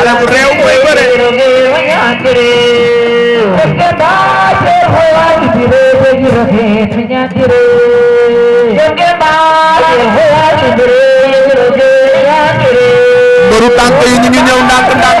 ala ku réew mooy bëre mbëru tànk yi ñu ngi ñëw ndànk ndànk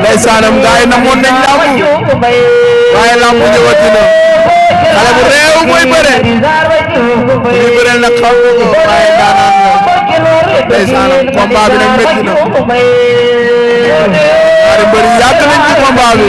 ndeysaanam gaay na moon nañ làmb waaye làmb ñëwati na xale bu réew mooy bëre ñu bëre nag xam nga ko waaye daanaan la ndeysaanam combat bi nag métti na ñaari mbër yi yàgg nañ ci combat bi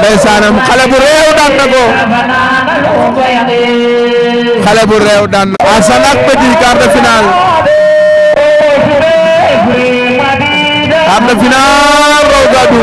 ndeysaanam xale bu réew daan na ko xale bu réew daan na Assane ak Petit quart de finale quart de finale raw gàddu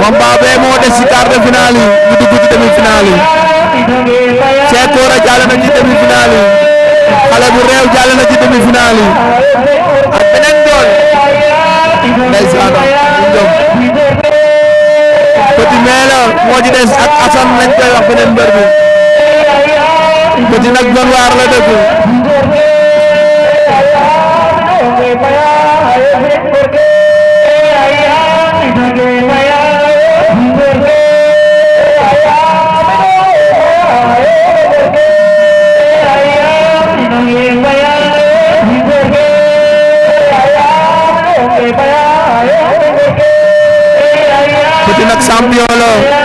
combat bee moo des ci quart de finale yi ñu dugg ci demi finale yi Cheikh Kora jàll na ci demi finale yi xale bu réew jàll na ci demi finale yi ak beneen dool ndeysaan jom petit meela moo ci des ak Assane lañ koy wax beneen mbër bi Petit nag John Waar la dëkk Petit nag champion la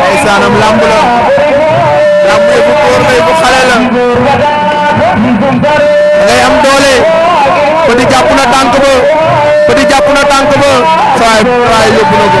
ndeysaan lamb la lamb yi bu góor lay bu xale la ngay am doole Petit jàpp na tànk ba Petit jàpp na tànk ba saa waay yóbbu na ko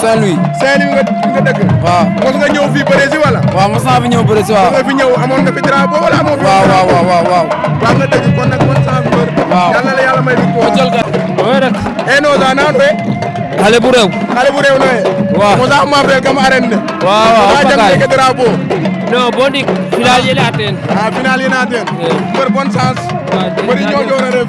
Saint-Louis. Saint-Louis nga nga dëkk. waaw mos nga ñëw fii bëre si wala. waaw mos naa fi ñëw bëre si waaw. nga fi ñëw amoon nga fi drapeau wala amoo fi. waaw waaw waaw waaw waaw. waaw nga dëkk kon nag man saa mbër. waaw yàlla la yàlla may di ko. jël ka. mooy rek. eh non daa naan fee. xale bu réew. xale bu réew nooyee. waaw mos naa maa fee kam arène de. waaw waaw daa jëm nekk drapeau. non boo di. final yi la atteindre. ah final yi la atteindre. mbër bonne chance. waaw mbër yi ñoo ñoo na def.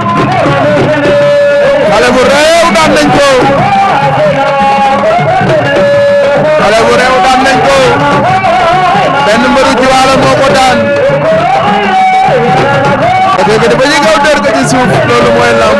xale bu réew daan nañ ko xale bu réew daan nañ ko benn mbëru jiwaala moo ko daan parce que dafa yëgaw dër ko ci suuf loolu mooy lamb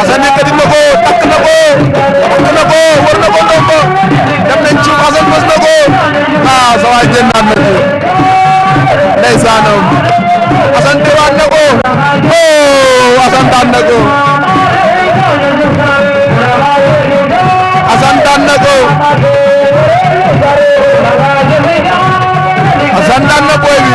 Assane yëkkati na ko takk na ko takk na ko war na ko ndombo dem nañ ci Assane mos na ko ah sa waay génn naan na ci ndeysaanam Assane teewaat na ko oh Assane daan na ko Assane daan na ko Assane daan na booy bi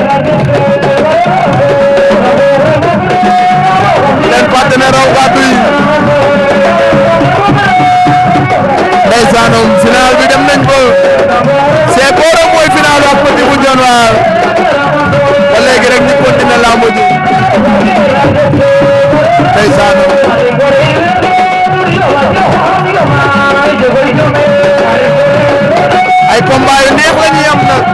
leen fàtte ne raw gàddu yi ndeysaanam final bi dem nañ ko c'est borom mooy final ak petit bu jon waar ba léegi rek ñu continué lamb ji ndeysaanam ay combat yu neex la ñuy am nag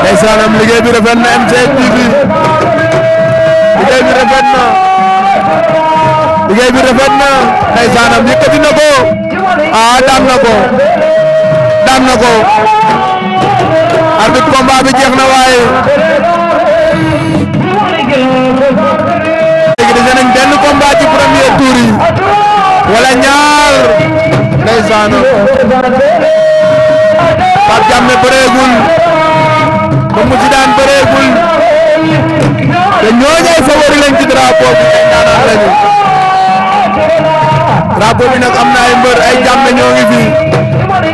ndeysaan am liggéey bi rafet na MC TV liggéey bi rafet na liggéey bi rafet na ndeysaan am yëkkati na ko ah daan na ko daan na ko arbitre combat bi jeex na waaye léegi dese nañ benn combat ci premier tour yi wala ñaar ndeysaan Pape Diame bëreegul Mamadou Zidane bëreegul te ñooñu ay favori lañ ci drapeau bi ay daanaan lañu drapeau bi nag am na ay mbër ay jàmm ñoo ngi fi.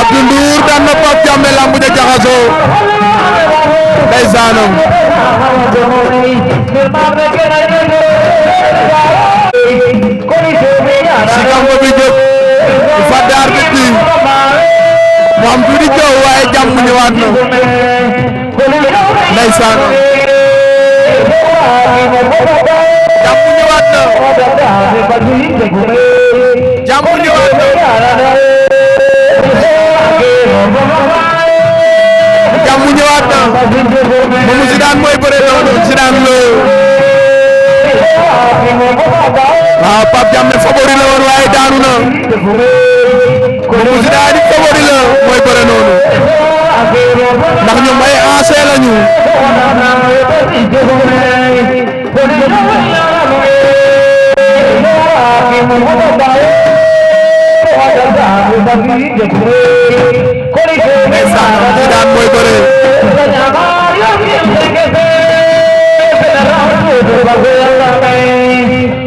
Abdou Ndour daan na Pape Diamé lamb ja jaxasoo ndeysaanam si kambo bi jóg di fa daar bi mu am tuuti coow waaye jàmm ñëwaat na ndeysaan jàmm ñëwaat na jàmm ñëwaat na jàmm ñëwaat na Mamadou Zidane mooy bëre noonu Zidane la waaw Pape Diame favori la woon waaye daanu na Momo Zidane it favori la mooy bëre noonu ndax ñoom ay ancien lañu ndeysaan Zidane mooy bëre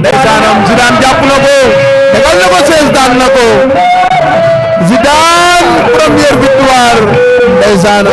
ndeysaanam Zidane jàpp na ko tegal na ko sees daan na ko Zidane première victoire ndeysaanam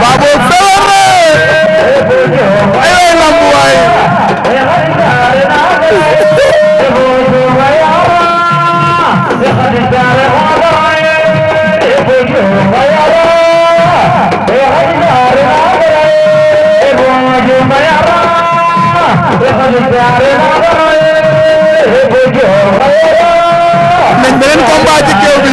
Babu Sawara ay way lamb waay nañ beneen combat ci géew bi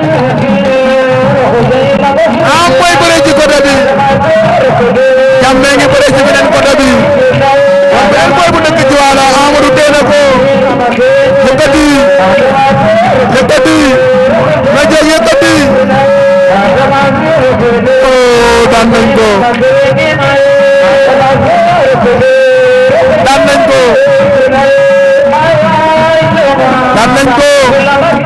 ah mooy bëre ci côté bi jam mee ngi bëre ci beneen côté bi kon beneen booy bu dëkk ci waala Amadou tee na ko yëkkati yëkkati na jóg yëkkati oh daan nañ ko daan nañ ko daan nañ ko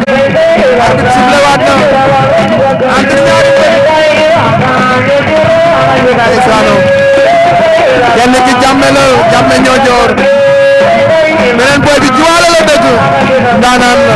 arbitre sifflé waat na entre ñaari mbër ndeysaan kenn ki jàmme la jàmme ñoo joor beneen boy bi juwaale la dëgg ndaanaan la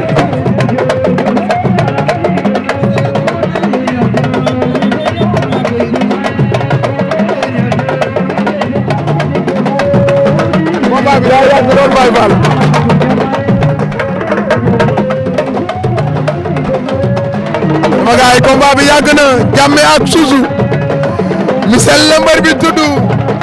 combat bi yàgg na jàmme ak suusu Michel la mbër bi tudd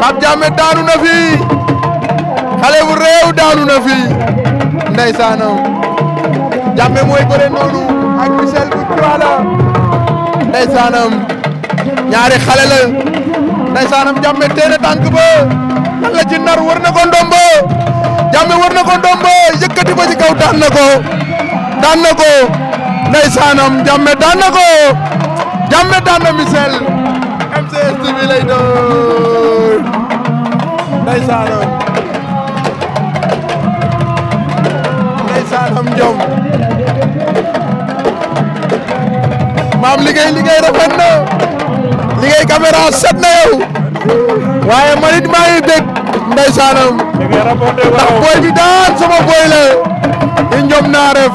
Pape Diame daanu na fi xale bu réew daanu na fi ndeysaanam Diame mooy bëre noonu ak Michel bu Tuwala ndeysaanam ñaari xale la ndeysaanam Diame téere tànk ba lan la ci nar war na ko ndombo Diame war na ko ndombo yëkkati ko ci kaw daan na ko daan na ko ndeysaanam Diame daan na ko Diame daan na Michel MCS TV lay doon ndeysaano ndeysaanam jom maam liggéey liggéey rafet na liggéey caméra set na yow waaye man it maa ngi dégg ndeysaanam ndax booy bi daan sama booy la i njom naa ref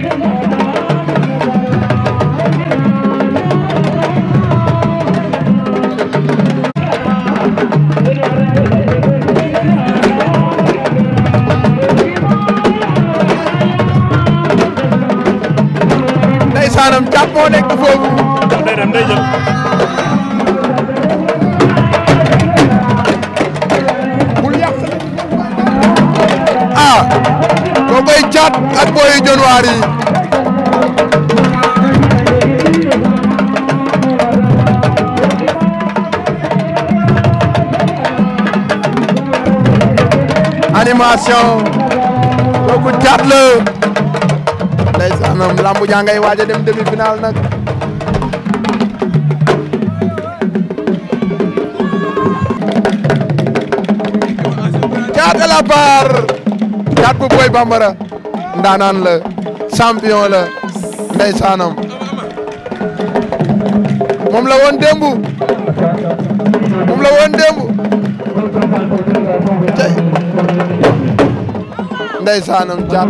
ndeysaanam jàpp moo nekk foofu. ndax day dem day jël. ah koo koy caat ak booy yu januar yi animation kooku caat la ndeysaanam lambu jaa ngay waaj a dem demi final nag Caat à la barre Caat bu Boy Bambara ndaanaan la champion la ndeysaanam moom la woon démb moom la woon démb tey ndeysaanam Caat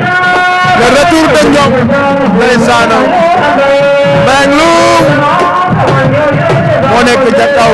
le retour de ñoom ndeysaan Mbayang Loum moo nekk ca kaw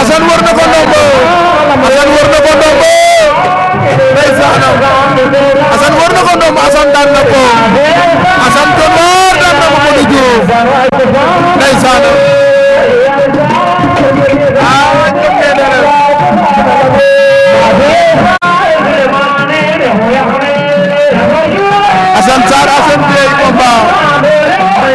Assane war na ko ndombo Assane war na ko ndombo ndeysaan Assane war na ko ndombo Assane daan na ko Assane ko noor daan na ko Modou Diouf ndeysaan Assane Sarr Assane Gueye combat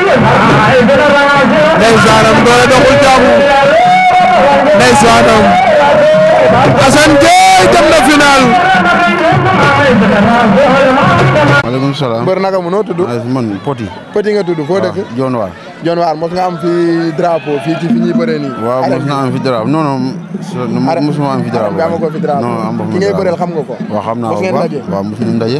ndeysaanam doole doxul jàmm ndeysaanam Assane Gueye dem na final. maaleykum salaam. mbër naka mu noo tudd. Ah, man Poti. Poti nga tudd foo ah, dëkk. John Waar. John Waar mos nga am fi drapeau fii ci fi ñuy bëree nii. waaw mos naa am fi drapeau non non. mosuma am fi drapeau. non am fi drapeau ki ngay bëreel xam nga ko. waaw xam naa ko waaw mos nañu daje.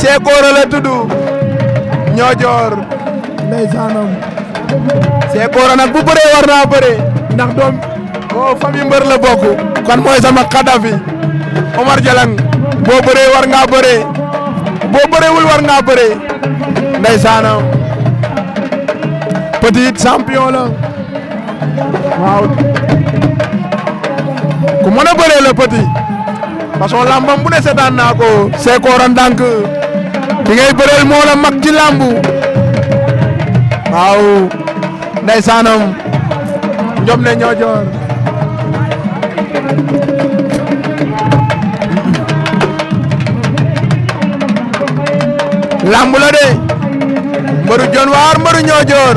Cheikh Gora la tudd ñoojoor ndeysaanam Cheikh Gora nag bu bëree war naa bëree ndax doom o oh, famille mbër la bokk kon mooy sama xadafi Omar Jalang boo bëree war ngaa bëree boo bëreewul war ngaa bëree ndeysaanam petit champion la waaw ku mën a bëree la petit façon lambam bu ne seetaan naa ko seekoora ndànk ki ngay bëreel moo la mag ci làmb waaw ndeysaanam njom ne ñoo joor làmb la de mbëru jon waar mbëru ñoo joor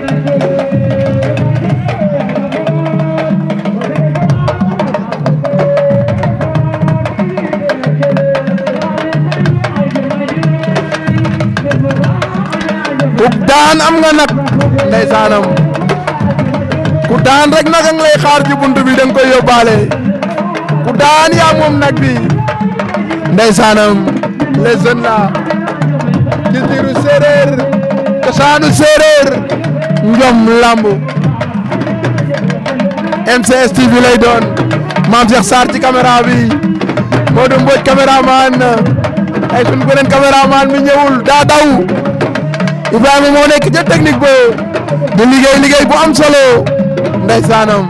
daan am nga nag ndeysaanam ku daan rek nag a ngi lay xaar ci buntu bi da nga koy yóbbaale ku daan yaa moom nag bi ndeysaanam les jeunes là culture séeréer cosaanu séeréer njom lamb MCS TV lay doon Mame Cheikh Sarr ci caméra bi Modou Mbodj caméraman ay sunu beneen caméraman mi ñëwul daa daw Ibrahima moo nekk ca technique ba di liggéey liggéey bu am solo ndeysaanam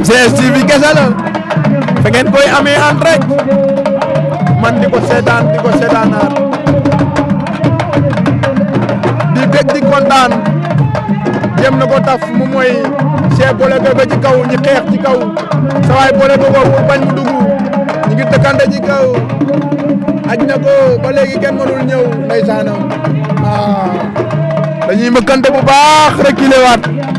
MCS TV kese la fa ngeen koy amee en direct man di ko seetaan di ko seetaanaat di bég di kontaan jéem na ko taf mu mooy Cheikh boole ko ba ci kaw ñi xeex ci kaw sa waay boole ko ko pour bañ mu dugg ñu ngi tëkkante ci kaw aj na ko ba léegi kenn mënul ñëw ndeysaanam waaw dañuy mëkkante bu baax reculer waat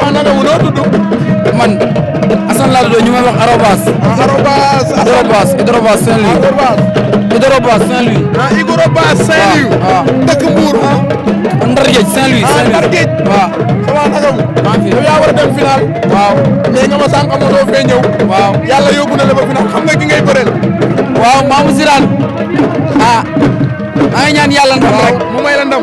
man naka wu noo tudd. man Assane laa tudd ñu may wax Arobas. Arobas Arobas Idrobas Saint-Louis. Arobas Idrobas Saint-Louis. ah Idrobas Saint-Louis. waaw ah, waaw ah. dëkk Mbour. Ah. Ndar Géej Saint-Louis. ah Ndar Géej waaw. waaw naka wu. maa ngi fi yow yaa war a dem final. waaw mais nga ma sànq amatoo fee ñëw. waaw yàlla yóbbu na la ba final xam nga ki ngay bëreel. waaw Mamou Zirane. ah. maa ngi ñaan yàlla ndam rek mu may la ndam.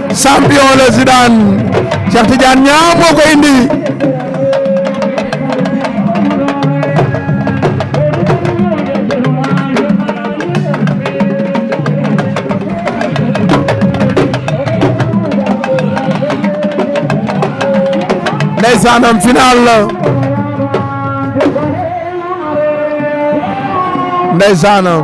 champion la Zidane Cheikh Tidiane Niang moo ko indi ndeysaan am final la ndeysaan am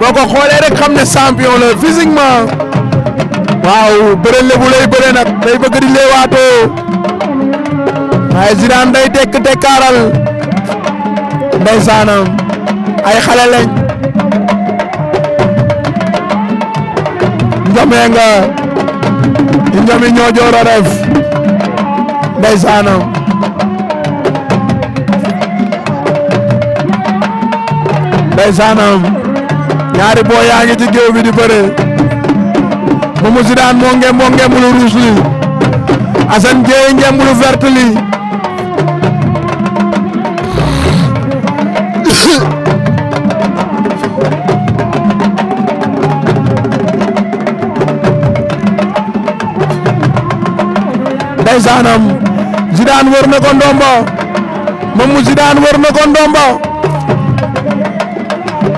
boo ko xoolee rek xam ne champion la physiquement waaw bëre lebu lay bëre nag day bëgg di leewaatoo waaye Zidane day tekk tekkaaral ndeysaanam ay xale lañ njome nga njomi ñoo joor a def ndeysaanam ndeysaanam ñaari boo yaa ngi ci géew bi di bëre Momo Zidane moo ngem moo ngem lu ruus li Assane Dieye ngem lu vert li ndeysaanam Zidane wër na ko ndombo Mamou Zidane war na ko ndomba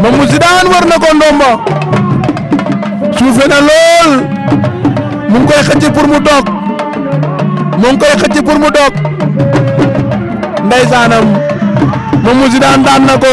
Mamou Zidane war na ko ndomba suufe na lool mu ngi koy xëcc pour mu toog mu ngi koy xëcc pour mu toog ndeysaanam Mamou Zidane daan na ko